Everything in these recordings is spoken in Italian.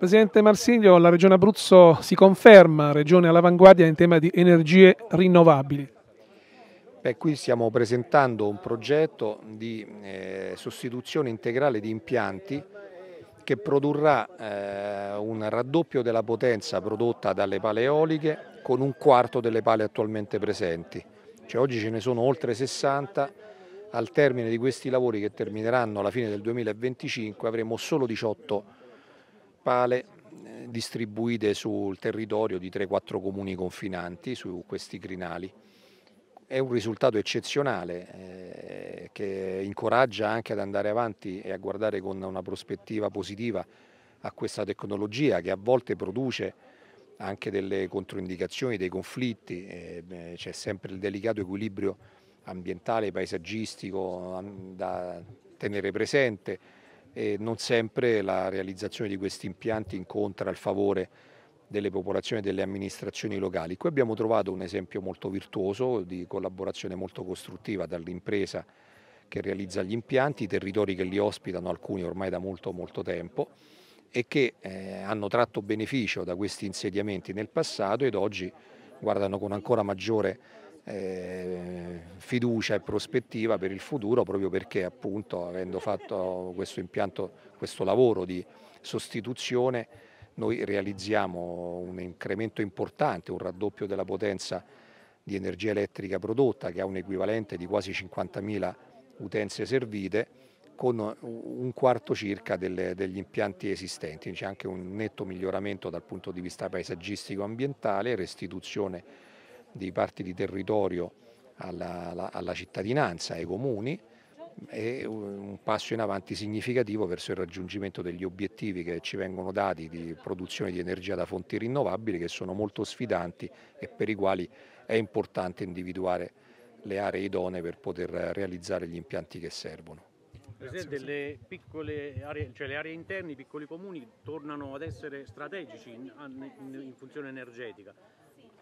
Presidente Marsiglio, la Regione Abruzzo si conferma regione all'avanguardia in tema di energie rinnovabili. Beh, qui stiamo presentando un progetto di eh, sostituzione integrale di impianti che produrrà eh, un raddoppio della potenza prodotta dalle pale eoliche con un quarto delle pale attualmente presenti. Cioè, oggi ce ne sono oltre 60, al termine di questi lavori che termineranno alla fine del 2025 avremo solo 18 pale eh, distribuite sul territorio di 3-4 comuni confinanti su questi crinali. È un risultato eccezionale eh, che incoraggia anche ad andare avanti e a guardare con una prospettiva positiva a questa tecnologia che a volte produce anche delle controindicazioni, dei conflitti, eh, c'è sempre il delicato equilibrio ambientale, paesaggistico da tenere presente e non sempre la realizzazione di questi impianti incontra il favore delle popolazioni e delle amministrazioni locali. Qui abbiamo trovato un esempio molto virtuoso di collaborazione molto costruttiva dall'impresa che realizza gli impianti, i territori che li ospitano, alcuni ormai da molto molto tempo, e che eh, hanno tratto beneficio da questi insediamenti nel passato ed oggi guardano con ancora maggiore eh, fiducia e prospettiva per il futuro proprio perché appunto avendo fatto questo impianto, questo lavoro di sostituzione noi realizziamo un incremento importante, un raddoppio della potenza di energia elettrica prodotta che ha un equivalente di quasi 50.000 utenze servite con un quarto circa delle, degli impianti esistenti, c'è anche un netto miglioramento dal punto di vista paesaggistico ambientale, restituzione di parti di territorio alla, alla, alla cittadinanza, ai comuni e un passo in avanti significativo verso il raggiungimento degli obiettivi che ci vengono dati di produzione di energia da fonti rinnovabili che sono molto sfidanti e per i quali è importante individuare le aree idonee per poter realizzare gli impianti che servono. Presidente, le, piccole aree, cioè le aree interne, i piccoli comuni tornano ad essere strategici in, in, in funzione energetica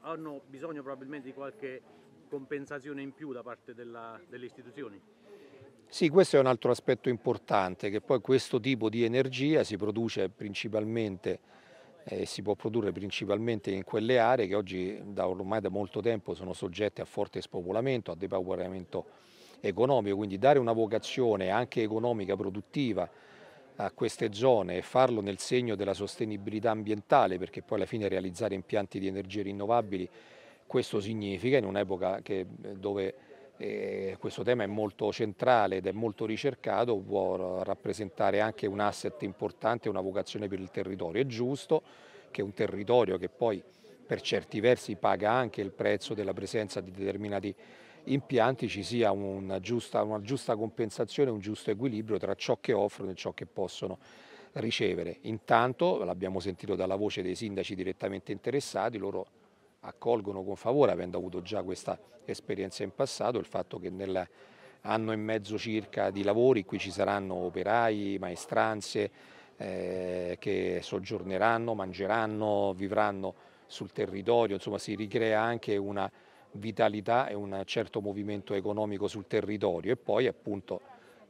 hanno bisogno probabilmente di qualche compensazione in più da parte della, delle istituzioni? Sì, questo è un altro aspetto importante, che poi questo tipo di energia si produce principalmente eh, si può produrre principalmente in quelle aree che oggi da ormai da molto tempo sono soggette a forte spopolamento, a depauperamento economico, quindi dare una vocazione anche economica produttiva a queste zone e farlo nel segno della sostenibilità ambientale, perché poi alla fine realizzare impianti di energie rinnovabili questo significa in un'epoca dove eh, questo tema è molto centrale ed è molto ricercato, può rappresentare anche un asset importante, una vocazione per il territorio. È giusto che un territorio che poi per certi versi paga anche il prezzo della presenza di determinati impianti ci sia una giusta, una giusta compensazione, un giusto equilibrio tra ciò che offrono e ciò che possono ricevere. Intanto, l'abbiamo sentito dalla voce dei sindaci direttamente interessati, loro accolgono con favore, avendo avuto già questa esperienza in passato, il fatto che nell'anno e mezzo circa di lavori qui ci saranno operai, maestranze eh, che soggiorneranno, mangeranno, vivranno sul territorio, insomma si ricrea anche una vitalità e un certo movimento economico sul territorio. E poi appunto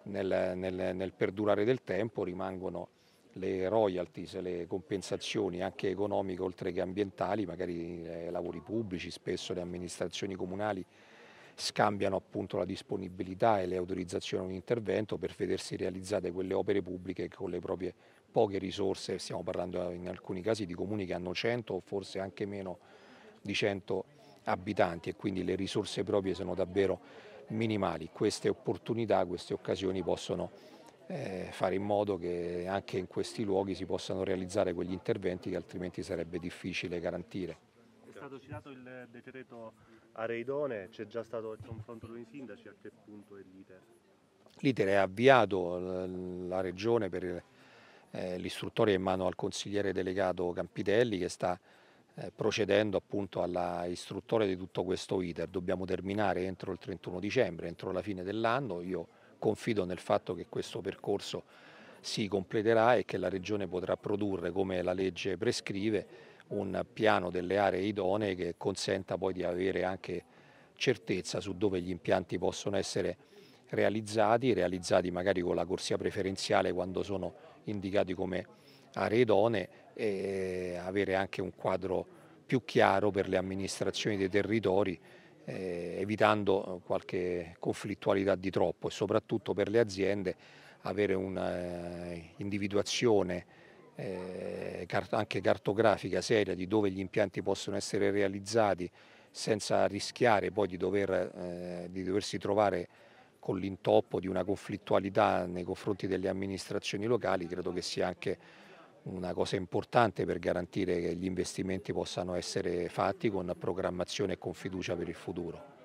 nel, nel, nel perdurare del tempo rimangono le royalties, le compensazioni anche economiche oltre che ambientali, magari eh, lavori pubblici, spesso le amministrazioni comunali scambiano appunto la disponibilità e le autorizzazioni a un intervento per vedersi realizzate quelle opere pubbliche con le proprie poche risorse, stiamo parlando in alcuni casi di comuni che hanno 100 o forse anche meno di 100 abitanti e quindi le risorse proprie sono davvero minimali. Queste opportunità, queste occasioni possono eh, fare in modo che anche in questi luoghi si possano realizzare quegli interventi che altrimenti sarebbe difficile garantire. È stato citato il decreto Areidone, c'è già stato il confronto con i sindaci, a che punto è l'iter? L'iter è avviato, la Regione per eh, l'istruttoria è in mano al consigliere delegato Campitelli che sta eh, procedendo appunto alla istruttoria di tutto questo iter. Dobbiamo terminare entro il 31 dicembre, entro la fine dell'anno. Io confido nel fatto che questo percorso si completerà e che la Regione potrà produrre, come la legge prescrive, un piano delle aree idonee che consenta poi di avere anche certezza su dove gli impianti possono essere realizzati, realizzati magari con la corsia preferenziale quando sono indicati come aree idonee e avere anche un quadro più chiaro per le amministrazioni dei territori eh, evitando qualche conflittualità di troppo e soprattutto per le aziende avere un'individuazione eh, eh, anche cartografica seria di dove gli impianti possono essere realizzati senza rischiare poi di, dover, di doversi trovare con l'intoppo di una conflittualità nei confronti delle amministrazioni locali, credo che sia anche una cosa importante per garantire che gli investimenti possano essere fatti con programmazione e con fiducia per il futuro.